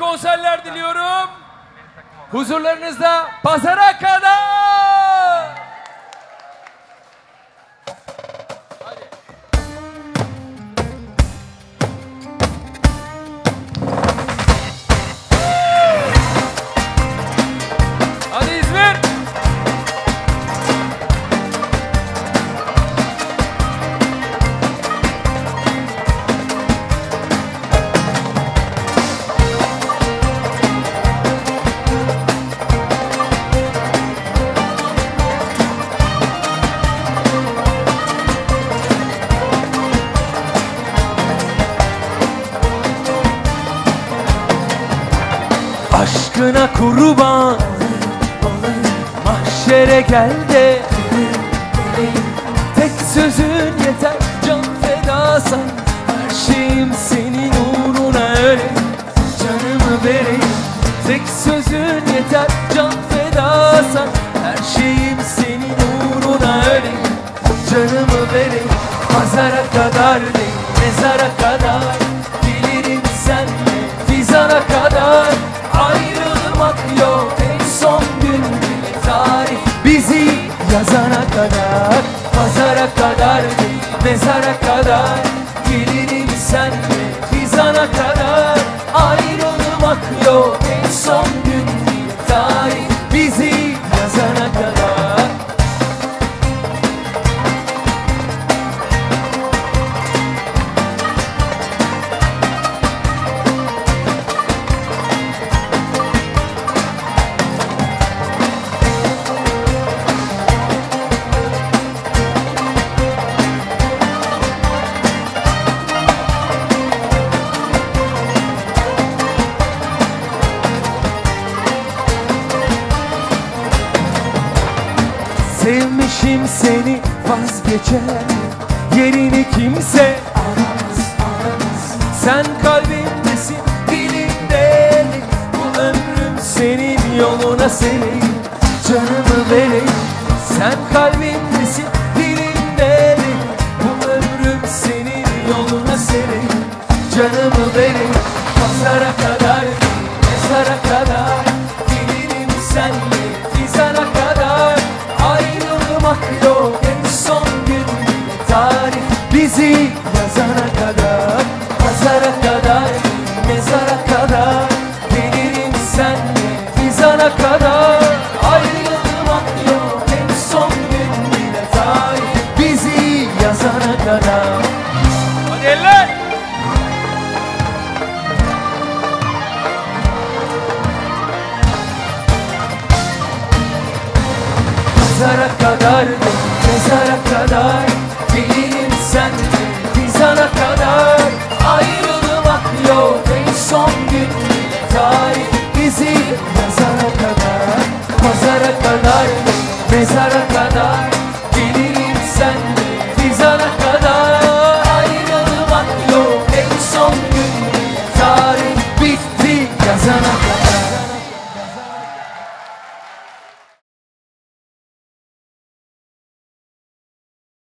konserler diliyorum. Huzurlarınızda pazara kadar. Aşkına kurban Mahşere gel de Tek sözün yeter. Can fedasan. Her şeyim senin uğruna öyle. Canımı vereyim. Tek sözün yeter. Can fedasan. Her şeyim senin uğruna öyle. Canımı vereyim. Pazara kadar değil Mezara kadar. Gelirim senle Fizana kadar Yok En son gün bile tarih Bizi yazana kadar Pazara kadar Mezara kadar. Gelirim senle Fizana kadar. Ayrılmak yok. En son Sevmişim seni vazgeçer. Yerini kimse alamaz, alamaz. Sen kalbimdesin dilimde Bu ömrüm senin yoluna sereyim Canımı vereyim. Sen kalbimdesin dilimde Bu ömrüm senin yoluna sereyim Canımı vereyim. Pazara kadar Mezara kadar. Gelirim senle Mezara kadar, mezara kadar. Gelirim senle, fizana kadar. Ayrılmak yok en son gün bile tarih. Bizi yazana kadar Pazara kadar, mezara